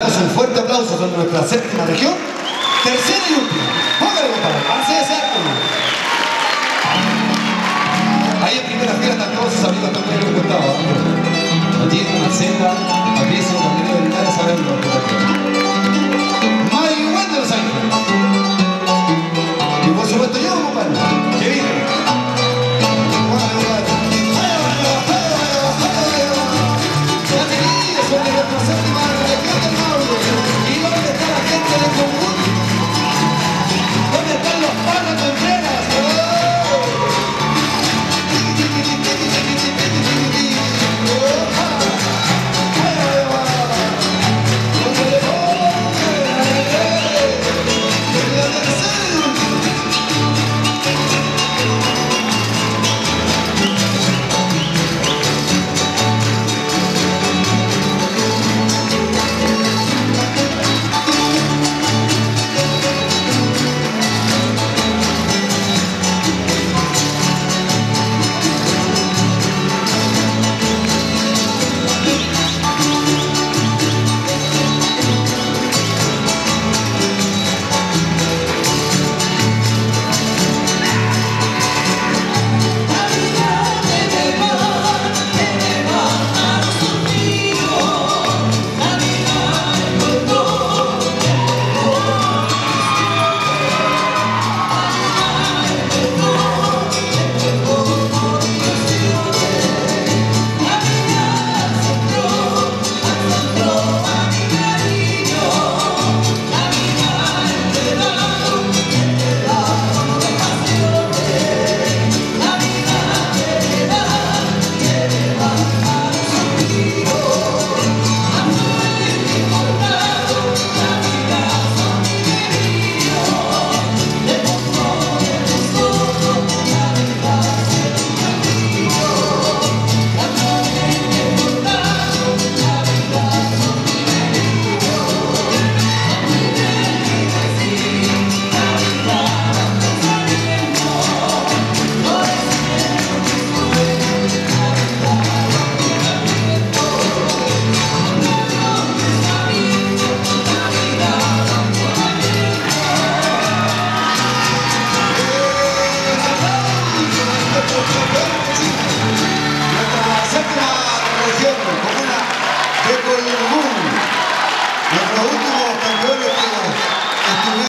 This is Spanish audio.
Un fuerte aplauso sobre nuestra séptima región. Tercera y última. Póngale, compadre. Así es, Ahí en primera fila están todos sus amigos que han costado. Allí, Marcela, una Camilo de Linares, saberlo.